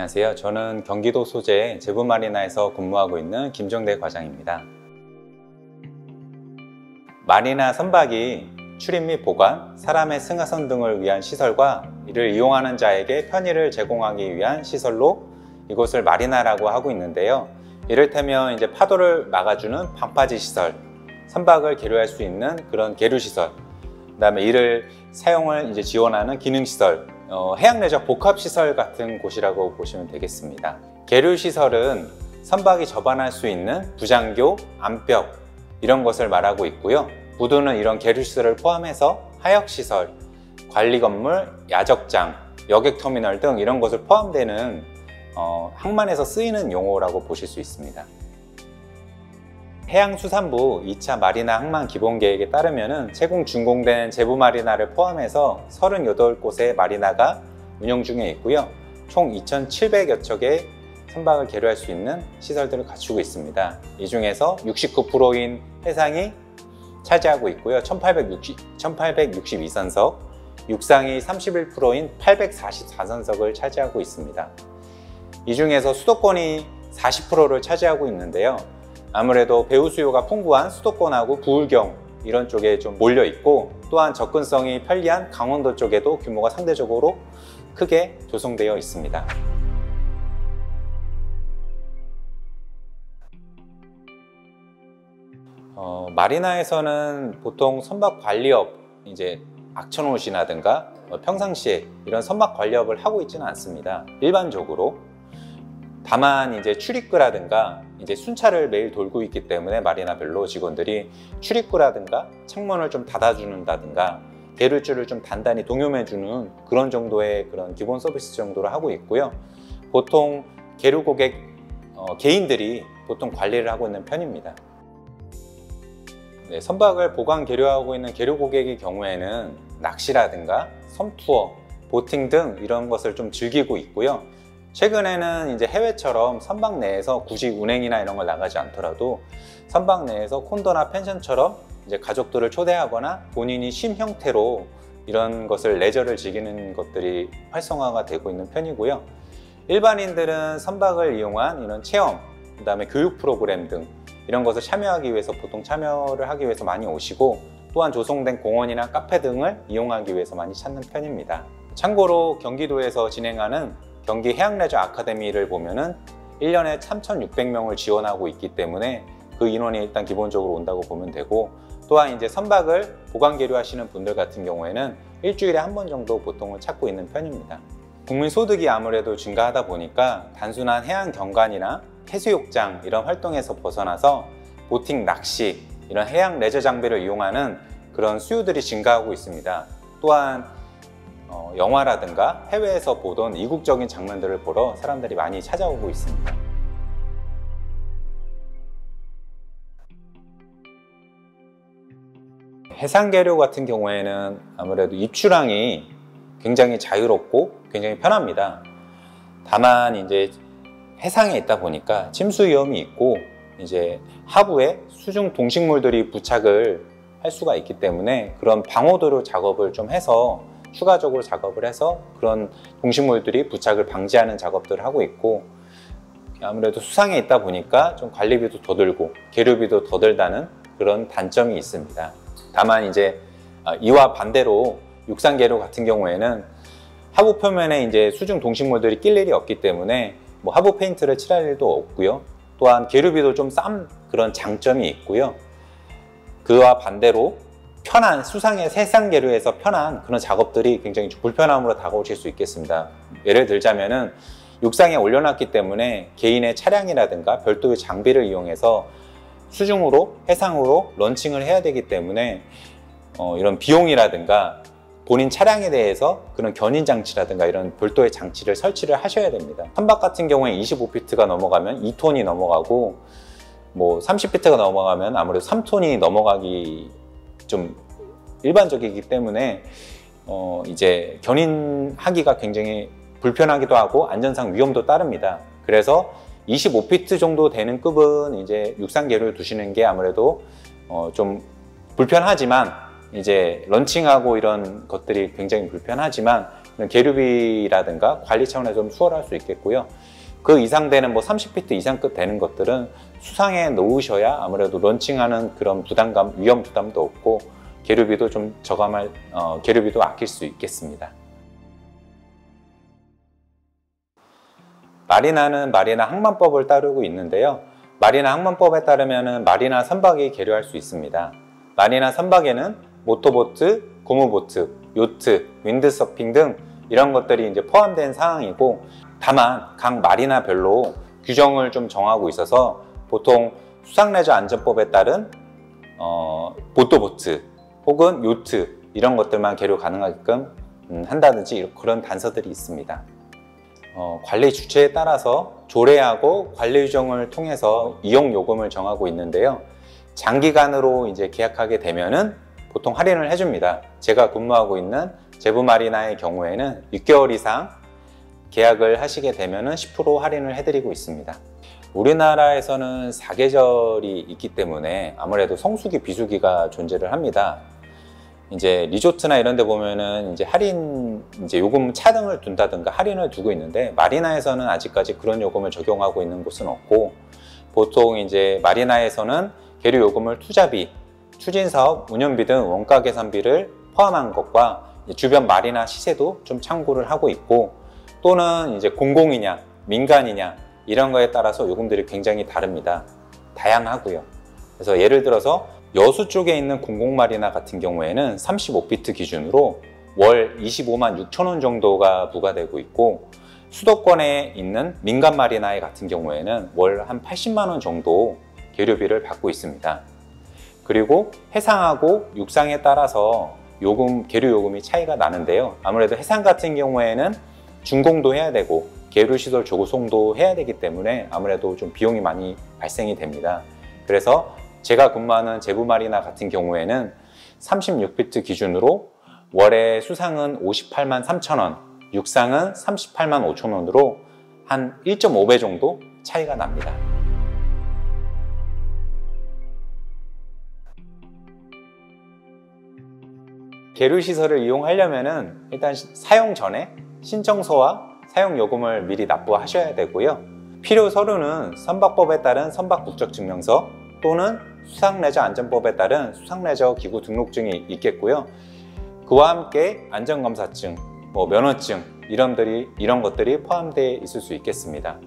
안녕하세요. 저는 경기도 소재 제부마리나에서 근무하고 있는 김정대 과장입니다. 마리나 선박이 출입 및 보관, 사람의 승하선 등을 위한 시설과 이를 이용하는 자에게 편의를 제공하기 위한 시설로 이곳을 마리나라고 하고 있는데요. 이를테면 이제 파도를 막아주는 방파제 시설, 선박을 계류할 수 있는 그런 계류 시설, 그다음에 이를 사용을 이제 지원하는 기능 시설, 어, 해양레저 복합시설 같은 곳이라고 보시면 되겠습니다. 계류시설은 선박이 접안할 수 있는 부장교, 암벽 이런 것을 말하고 있고요. 부두는 이런 계류시설을 포함해서 하역시설, 관리건물, 야적장, 여객터미널 등 이런 것을 포함되는 어, 항만에서 쓰이는 용어라고 보실 수 있습니다. 해양수산부 2차 마리나 항만 기본계획에 따르면 채공 준공된 제부 마리나를 포함해서 38곳의 마리나가 운영 중에 있고요. 총 2,700여 척의 선박을 계류할 수 있는 시설들을 갖추고 있습니다. 이 중에서 69%인 해상이 차지하고 있고요. 1860, 1862선석, 육상이 31%인 844선석을 차지하고 있습니다. 이 중에서 수도권이 40%를 차지하고 있는데요. 아무래도 배우 수요가 풍부한 수도권하고 부울경 이런 쪽에 좀 몰려 있고 또한 접근성이 편리한 강원도 쪽에도 규모가 상대적으로 크게 조성되어 있습니다. 어, 마리나에서는 보통 선박 관리업 이제 악천옷이라든가 뭐 평상시에 이런 선박 관리업을 하고 있지는 않습니다. 일반적으로 다만 이제 출입구라든가 이제 순찰을 매일 돌고 있기 때문에 마리나별로 직원들이 출입구라든가 창문을 좀 닫아주는다든가 계류줄을 좀 단단히 동염해주는 그런 정도의 그런 기본 서비스 정도를 하고 있고요. 보통 계류 고객 어, 개인들이 보통 관리를 하고 있는 편입니다. 네, 선박을 보관 계류하고 있는 계류 고객의 경우에는 낚시라든가 섬투어, 보팅 등 이런 것을 좀 즐기고 있고요. 최근에는 이제 해외처럼 선박 내에서 굳이 운행이나 이런 걸 나가지 않더라도 선박 내에서 콘도나 펜션처럼 이제 가족들을 초대하거나 본인이 쉼 형태로 이런 것을 레저를 즐기는 것들이 활성화가 되고 있는 편이고요. 일반인들은 선박을 이용한 이런 체험, 그 다음에 교육 프로그램 등 이런 것을 참여하기 위해서 보통 참여를 하기 위해서 많이 오시고 또한 조성된 공원이나 카페 등을 이용하기 위해서 많이 찾는 편입니다. 참고로 경기도에서 진행하는 경기 해양레저 아카데미를 보면은 1년에 3,600명을 지원하고 있기 때문에 그 인원이 일단 기본적으로 온다고 보면 되고 또한 이제 선박을 보관 계류하시는 분들 같은 경우에는 일주일에 한 번 정도 보통을 찾고 있는 편입니다. 국민 소득이 아무래도 증가하다 보니까 단순한 해양 경관이나 해수욕장 이런 활동에서 벗어나서 보팅, 낚시 이런 해양 레저 장비를 이용하는 그런 수요들이 증가하고 있습니다. 또한 어, 영화라든가 해외에서 보던 이국적인 장면들을 보러 사람들이 많이 찾아오고 있습니다. 해상계류 같은 경우에는 아무래도 입출항이 굉장히 자유롭고 굉장히 편합니다. 다만 이제 해상에 있다 보니까 침수 위험이 있고 이제 하부에 수중 동식물들이 부착을 할 수가 있기 때문에 그런 방호도로 작업을 좀 해서 추가적으로 작업을 해서 그런 동식물들이 부착을 방지하는 작업들을 하고 있고 아무래도 수상에 있다 보니까 좀 관리비도 더 들고 계류비도 더 들다는 그런 단점이 있습니다. 다만 이제 아, 이와 반대로 육상 계류 같은 경우에는 하부 표면에 이제 수중 동식물들이 낄 일이 없기 때문에 뭐 하부 페인트를 칠할 일도 없고요. 또한 계류비도 좀 싼 그런 장점이 있고요. 그와 반대로 편한 수상의 세상 계류에서 편한 그런 작업들이 굉장히 불편함으로 다가오실 수 있겠습니다. 예를 들자면은 육상에 올려놨기 때문에 개인의 차량이라든가 별도의 장비를 이용해서 수중으로 해상으로 런칭을 해야 되기 때문에 어, 이런 비용이라든가 본인 차량에 대해서 그런 견인 장치라든가 이런 별도의 장치를 설치를 하셔야 됩니다. 선박 같은 경우에 25피트가 넘어가면 2톤이 넘어가고 뭐 30피트가 넘어가면 아무래도 3톤이 넘어가기 좀 일반적이기 때문에 어 이제 견인하기가 굉장히 불편하기도 하고 안전상 위험도 따릅니다. 그래서 25피트 정도 되는 급은 이제 육상계를 두시는 게 아무래도 어 좀 불편하지만 이제 런칭하고 이런 것들이 굉장히 불편하지만 계류비라든가 관리 차원에서 좀 수월할 수 있겠고요. 그 이상 되는 뭐 30피트 이상급 되는 것들은 수상에 놓으셔야 아무래도 런칭하는 그런 부담감, 위험 부담도 없고 계류비도 좀 저감할, 어, 계류비도 아낄 수 있겠습니다. 마리나는 마리나 항만법을 따르고 있는데요. 마리나 항만법에 따르면 마리나 선박이 계류할 수 있습니다. 마리나 선박에는 모터보트, 고무보트, 요트, 윈드서핑 등 이런 것들이 이제 포함된 사항이고 다만 각 마리나별로 규정을 좀 정하고 있어서 보통 수상레저 안전법에 따른 어, 모터보트 혹은 요트 이런 것들만 계류 가능하게끔 음, 한다든지 그런 단서들이 있습니다. 어, 관리 주체에 따라서 조례하고 관리 규정을 통해서 이용 요금을 정하고 있는데요. 장기간으로 이제 계약하게 되면은 보통 할인을 해줍니다. 제가 근무하고 있는 제부마리나의 경우에는 6개월 이상 계약을 하시게 되면은 10% 할인을 해드리고 있습니다. 우리나라에서는 사계절이 있기 때문에 아무래도 성수기, 비수기가 존재를 합니다. 이제 리조트나 이런 데 보면은 이제 할인 이제 요금 차등을 둔다든가 할인을 두고 있는데 마리나에서는 아직까지 그런 요금을 적용하고 있는 곳은 없고 보통 이제 마리나에서는 계류 요금을 투자비, 추진 사업, 운영비 등 원가 계산비를 포함한 것과 주변 마리나 시세도 좀 참고를 하고 있고 또는 이제 공공이냐 민간이냐 이런 거에 따라서 요금들이 굉장히 다릅니다. 다양하고요. 그래서 예를 들어서 여수 쪽에 있는 공공마리나 같은 경우에는 35피트 기준으로 월 25만 6천 원 정도가 부과되고 있고 수도권에 있는 민간 마리나 같은 경우에는 월 한 80만 원 정도 계류비를 받고 있습니다. 그리고 해상하고 육상에 따라서 요금, 계류 요금이 차이가 나는데요. 아무래도 해상 같은 경우에는 준공도 해야 되고 계류 시설 조성도 해야 되기 때문에 아무래도 좀 비용이 많이 발생이 됩니다. 그래서 제가 근무하는 제부마리나 같은 경우에는 36피트 기준으로 월에 수상은 58만 3천 원, 육상은 38만 5천 원으로 한 1.5배 정도 차이가 납니다. 계류 시설을 이용하려면 일단 사용 전에 신청서와 사용요금을 미리 납부하셔야 되고요. 필요 서류는 선박법에 따른 선박국적증명서 또는 수상레저 안전법에 따른 수상레저 기구 등록증이 있겠고요. 그와 함께 안전검사증, 뭐 면허증 이런들이 이런 것들이 포함되어 있을 수 있겠습니다.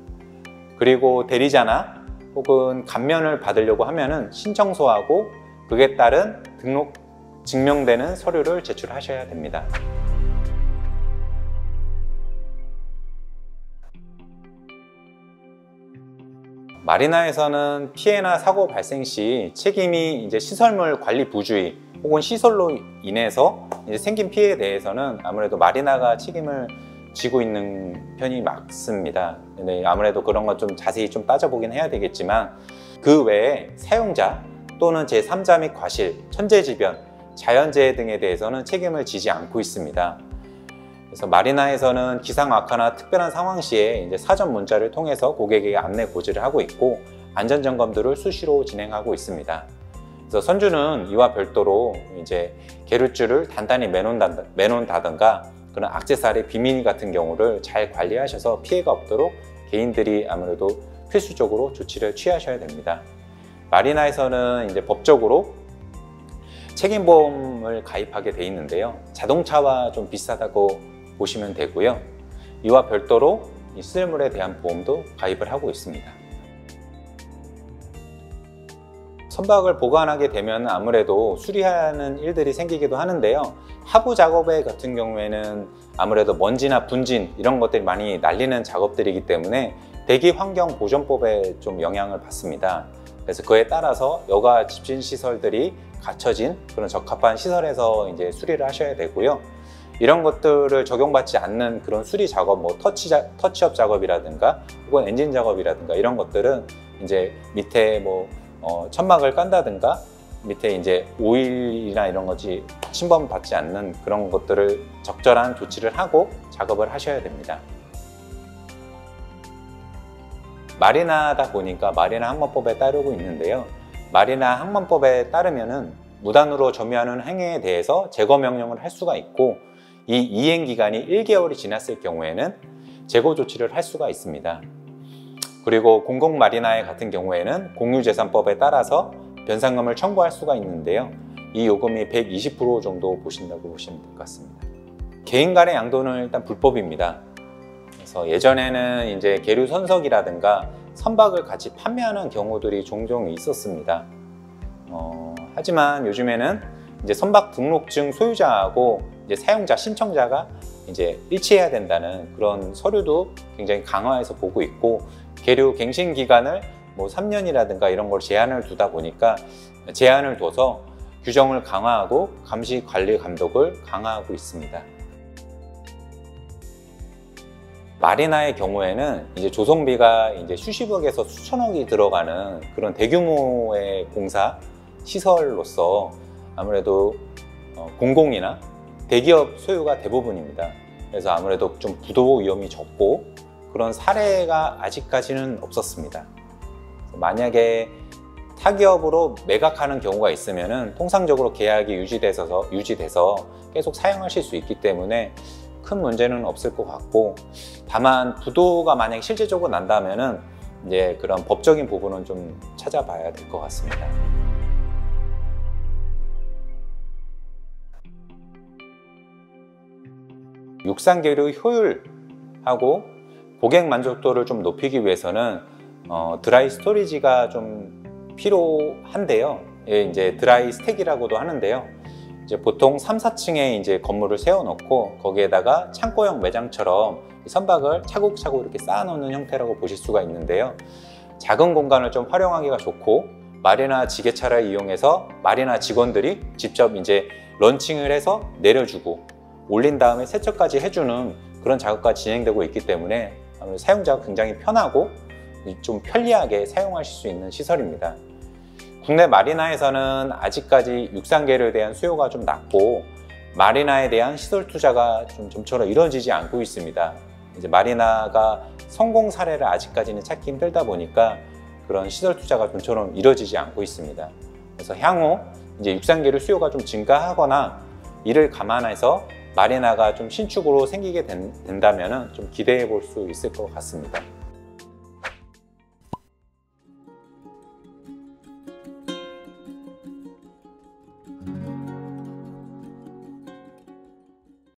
그리고 대리자나 혹은 감면을 받으려고 하면은 신청서하고 그에 따른 등록 증명되는 서류를 제출하셔야 됩니다. 마리나에서는 피해나 사고 발생 시 책임이 이제 시설물 관리 부주의 혹은 시설로 인해서 생긴 피해에 대해서는 아무래도 마리나가 책임을 지고 있는 편이 맞습니다. 네, 아무래도 그런 건 좀 자세히 좀 따져보긴 해야 되겠지만 그 외에 사용자 또는 제3자 및 과실, 천재지변, 자연재해 등에 대해서는 책임을 지지 않고 있습니다. 그래서 마리나에서는 기상 악화나 특별한 상황 시에 이제 사전 문자를 통해서 고객에게 안내 고지를 하고 있고 안전 점검들을 수시로 진행하고 있습니다. 그래서 선주는 이와 별도로 이제 계류줄을 단단히 매놓는다, 매놓는다든가 그런 악세사리 비밀 같은 경우를 잘 관리하셔서 피해가 없도록 개인들이 아무래도 필수적으로 조치를 취하셔야 됩니다. 마리나에서는 이제 법적으로 책임보험을 가입하게 돼 있는데요. 자동차와 좀 비슷하다고 보시면 되고요. 이와 별도로 이 시설물에 대한 보험도 가입을 하고 있습니다. 선박을 보관하게 되면 아무래도 수리하는 일들이 생기기도 하는데요. 하부 작업에 같은 경우에는 아무래도 먼지나 분진 이런 것들이 많이 날리는 작업들이기 때문에 대기 환경 보존법에 좀 영향을 받습니다. 그래서 그에 따라서 여가 집진 시설들이 갖춰진 그런 적합한 시설에서 이제 수리를 하셔야 되고요. 이런 것들을 적용받지 않는 그런 수리 작업, 뭐 터치 자, 터치업 작업이라든가 혹은 엔진 작업이라든가 이런 것들은 이제 밑에 뭐 어, 천막을 깐다든가 밑에 이제 오일이나 이런 것이 침범받지 않는 그런 것들을 적절한 조치를 하고 작업을 하셔야 됩니다. 마리나다 보니까 마리나 항만법에 따르고 있는데요. 마리나 항만법에 따르면은 무단으로 점유하는 행위에 대해서 제거 명령을 할 수가 있고 이 이행 기간이 1개월이 지났을 경우에는 재고 조치를 할 수가 있습니다. 그리고 공공마리나에 같은 경우에는 공유재산법에 따라서 변상금을 청구할 수가 있는데요. 이 요금이 120% 정도 보신다고 보시면 될 것 같습니다. 개인 간의 양도는 일단 불법입니다. 그래서 예전에는 이제 계류 선석이라든가 선박을 같이 판매하는 경우들이 종종 있었습니다. 어, 하지만 요즘에는 이제 선박 등록증 소유자하고 이제 사용자 신청자가 이제 일치해야 된다는 그런 서류도 굉장히 강화해서 보고 있고 계류 갱신 기간을 뭐 3년이라든가 이런 걸 제한을 두다 보니까 제한을 둬서 규정을 강화하고 감시 관리 감독을 강화하고 있습니다. 마리나의 경우에는 이제 조성비가 이제 수십억에서 수천억이 들어가는 그런 대규모의 공사 시설로서 아무래도 어, 공공이나 대기업 소유가 대부분입니다. 그래서 아무래도 좀 부도 위험이 적고 그런 사례가 아직까지는 없었습니다. 만약에 타기업으로 매각하는 경우가 있으면 통상적으로 계약이 유지돼서, 유지돼서 계속 사용하실 수 있기 때문에 큰 문제는 없을 것 같고 다만 부도가 만약 실질적으로 난다면은 이제 그런 법적인 부분은 좀 찾아봐야 될 것 같습니다. 육상계류 효율하고 고객 만족도를 좀 높이기 위해서는 어, dry storage가 좀 필요한데요. 예, 이제 dry stack이라고도 하는데요. 이제 보통 3, 4층에 이제 건물을 세워놓고 거기에다가 창고형 매장처럼 선박을 차곡차곡 이렇게 쌓아놓는 형태라고 보실 수가 있는데요. 작은 공간을 좀 활용하기가 좋고 마리나 지게차를 이용해서 마리나 직원들이 직접 이제 런칭을 해서 내려주고 올린 다음에 세척까지 해주는 그런 작업가 진행되고 있기 때문에 사용자가 굉장히 편하고 좀 편리하게 사용하실 수 있는 시설입니다. 국내 마리나에서는 아직까지 육상계를 대한 수요가 좀 낮고 마리나에 대한 시설 투자가 좀 좀처럼 이루어지지 않고 있습니다. 이제 마리나가 성공 사례를 아직까지는 찾기 힘들다 보니까 그런 시설 투자가 좀처럼 이루어지지 않고 있습니다. 그래서 향후 이제 육상계를 수요가 좀 증가하거나 이를 감안해서 마리나가 좀 신축으로 생기게 된, 다면 좀 기대해 볼 수 있을 것 같습니다.